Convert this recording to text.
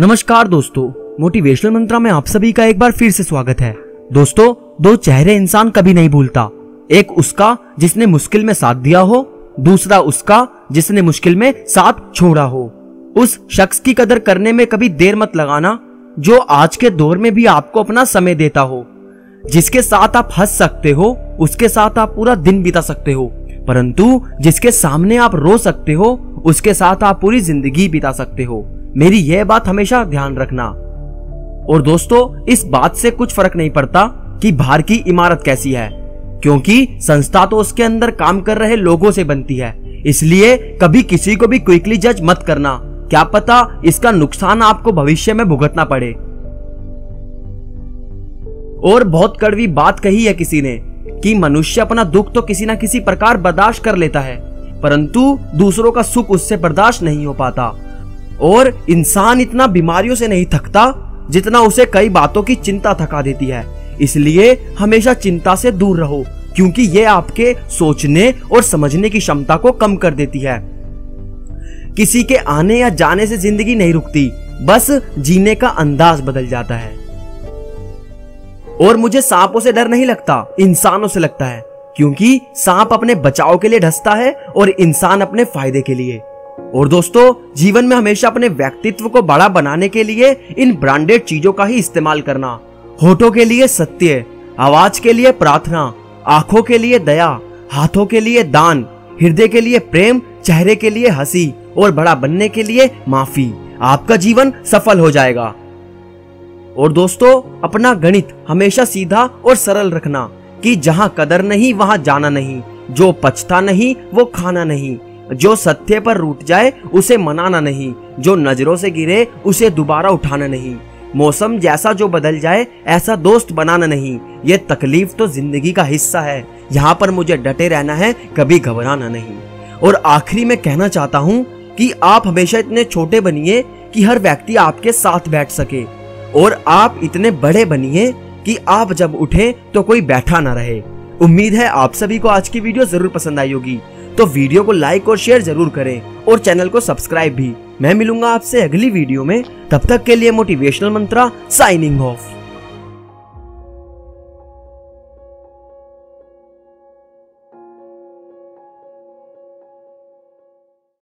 नमस्कार दोस्तों मोटिवेशनल मंत्रा में आप सभी का एक बार फिर से स्वागत है। दोस्तों, दो चेहरे इंसान कभी नहीं भूलता। एक उसका जिसने मुश्किल में साथ दिया हो, दूसरा उसका जिसने मुश्किल में साथ छोड़ा हो। उस शख्स की कदर करने में कभी देर मत लगाना, जो आज के दौर में भी आपको अपना समय देता हो। जिसके साथ आप हंस सकते हो, उसके साथ आप पूरा दिन बिता सकते हो। परंतु जिसके सामने आप रो सकते हो, उसके साथ आप पूरी ज़िंदगी बिता सकते हो। मेरी यह बात हमेशा ध्यान रखना। और दोस्तों, इस बात से कुछ फ़र्क नहीं पड़ता कि बाहर की इमारत कैसी है, क्योंकि संस्था तो उसके अंदर काम कर रहे लोगों से बनती है। इसलिए कभी किसी को भी क्विकली जज मत करना। क्या पता इसका नुकसान आपको भविष्य में भुगतना पड़े। और बहुत कड़वी बात कही है किसी ने कि मनुष्य अपना दुख तो किसी ना किसी प्रकार बर्दाश्त कर लेता है, परंतु दूसरों का सुख उससे बर्दाश्त नहीं हो पाता। और इंसान इतना बीमारियों से नहीं थकता जितना उसे कई बातों की चिंता थका देती है। इसलिए हमेशा चिंता से दूर रहो, क्योंकि ये आपके सोचने और समझने की क्षमता को कम कर देती है। किसी के आने या जाने से ज़िंदगी नहीं रुकती, बस जीने का अंदाज बदल जाता है। और मुझे सांपों से डर नहीं लगता, इंसानों से लगता है, क्योंकि सांप अपने बचाव के लिए ढसता है और इंसान अपने फ़ायदे के लिए। और दोस्तों, जीवन में हमेशा अपने व्यक्तित्व को बड़ा बनाने के लिए इन ब्रांडेड चीज़ों का ही इस्तेमाल करना। होठों के लिए सत्य, आवाज़ के लिए प्रार्थना, आँखों के लिए दया, हाथों के लिए दान, हृदय के लिए प्रेम, चेहरे के लिए हँसी और बड़ा बनने के लिए माफ़ी। आपका जीवन सफल हो जाएगा। और दोस्तों, अपना गणित हमेशा सीधा और सरल रखना कि जहाँ कदर नहीं, वहाँ जाना नहीं। जो पछता नहीं, वो खाना नहीं। जो सत्य पर रूट जाए, उसे मनाना नहीं। जो नज़रों से गिरे, उसे दोबारा उठाना नहीं। मौसम जैसा जो बदल जाए, ऐसा दोस्त बनाना नहीं। ये तकलीफ़ तो ज़िंदगी का हिस्सा है। यहाँ पर मुझे डटे रहना है, कभी घबराना नहीं। और आखिरी में कहना चाहता हूँ कि आप हमेशा इतने छोटे बनिए कि हर व्यक्ति आपके साथ बैठ सके। और आप इतने बड़े बनिए कि आप जब उठे तो कोई बैठा ना रहे। उम्मीद है आप सभी को आज की वीडियो ज़रूर पसंद आई होगी। तो वीडियो को लाइक और शेयर ज़रूर करें और चैनल को सब्सक्राइब भी। मैं मिलूँगा आपसे अगली वीडियो में। तब तक के लिए मोटिवेशनल मंत्रा, साइनिंग ऑफ़।